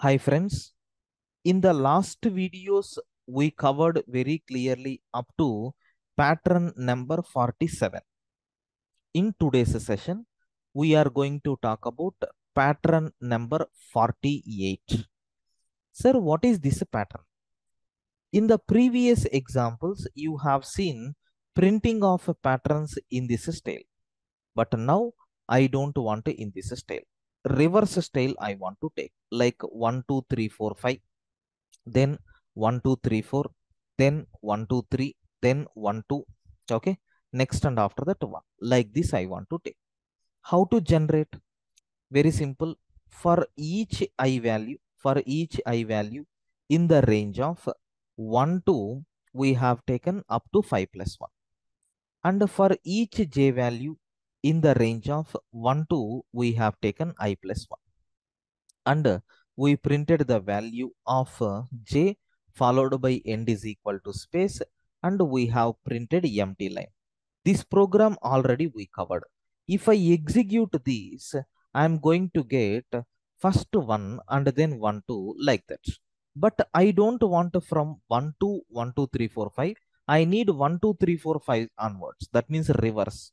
Hi friends, in the last videos we covered very clearly up to pattern number 47. In today's session, we are going to talk about pattern number 48. Sir, what is this pattern? In the previous examples, you have seen printing of patterns in this style. But now I don't want in this style. Reverse style I want to take like 1, 2, 3, 4, 5. Then 1, 2, 3, 4. Then 1, 2, 3. Then 1, 2. Okay. Next and after that 1. Like this I want to take. How to generate? Very simple. For each i value, for each i value in the range of 1 to we have taken up to 5 plus 1 and for each j value in the range of 1 to we have taken i plus 1 and we printed the value of uh, j followed by end is equal to space and we have printed empty line this program already we covered if i execute these, i am going to get first one and then one two like that but I don't want from 1 to 1, 2, 3, 4, 5. I need 1, 2, 3, 4, 5 onwards. That means reverse.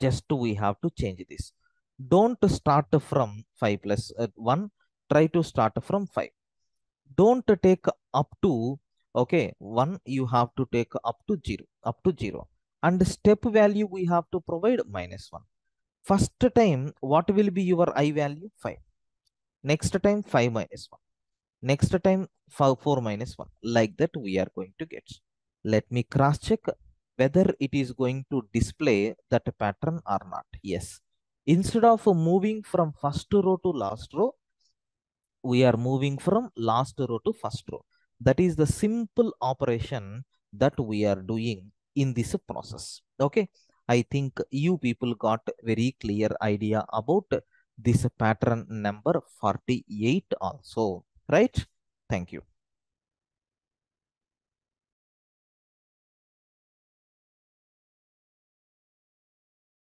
Just we have to change this. Don't start from 5 plus, uh, 1. Try to start from 5. Don't take up to, okay, 1 you have to take up to 0, up to 0. And step value we have to provide minus 1. First time, what will be your i value? 5. Next time, 5 minus 1 next time 4 minus 1 like that we are going to get let me cross check whether it is going to display that pattern or not. Yes. Instead of moving from first row to last row we are moving from last row to first row. That is the simple operation that we are doing in this process. Okay? I think you people got very clear idea about this pattern number 48 also. Right? Thank you.